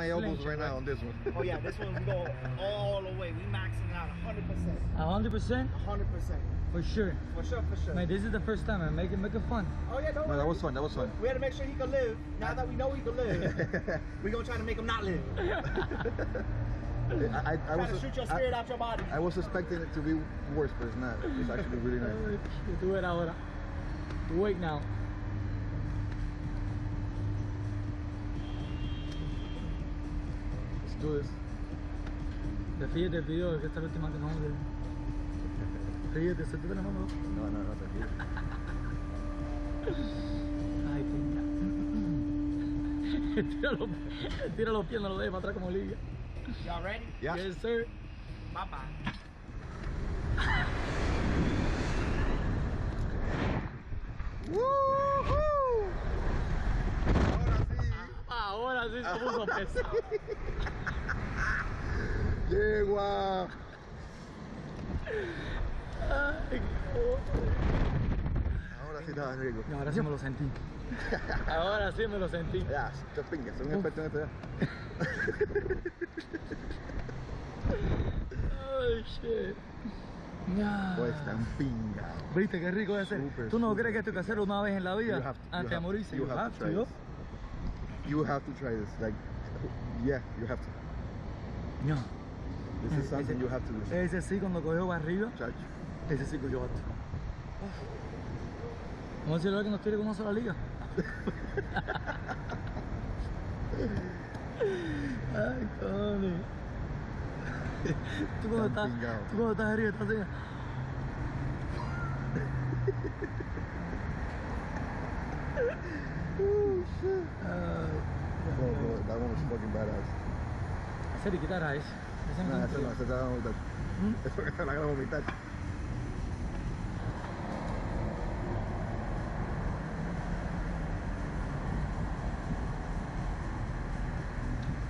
my elbows Flinching, right now on this one. Oh yeah, this one we go all the way. We maxing out 100%. 100%? 100%. For sure. For sure, for sure. Man, this is the first time, man. Make it, make it fun. Oh yeah, don't No, that was fun. That was fun. We had to make sure he could live. Now that we know he could live, we're gonna try to make him not live. I, I, I was to shoot your spirit I, out your body. I was expecting it to be worse, but it's not. It's actually really nice. Do it ahora. Wait now. Despídete del video, que esta es la última que nos vamos a ver. Ríete, suéltate la mano. No, no, no, tranquilo. Ay, pinga. tira, los, tira los pies, no lo dejes para atrás como Olivia. Y'all ready? Yeah. Yes, sir. Bye bye. ¡Woohoo! Ahora sí. Se puso pesado. Yegua. Ahora sí estaba rico. no, ahora sí me lo sentí. Ahora sí me lo sentí. Ya, te pingas, soy un experto en esto ya. Ay, shit. Ya. Pues tan pinga. ¿Viste qué rico es hacer? Súper, ¿Tú no crees que esto hay que hacerlo una vez en la You vida? have to- you Antes de morirse. you have to. You have to try this. Like, yeah, you have to. No. This is something you have to do. Ese sí, cuando cogió para arriba, Chacho. ese sí cogió alto. Vamos a decirle que nos tire con una sola liga. Ay, Tony. Tú cuando, estás, tú cuando estás arriba estás así. Ay, Bro, bro, that one was fucking badass. Ese le quitará ese. Ese me Nah, ese encanta. no, ese te va a vomitar. Eso que te van a vomitar.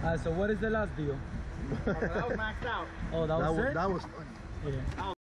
Ah, so what is the last deal? that was maxed out. Oh, that That was was, it? that was fun. Yeah.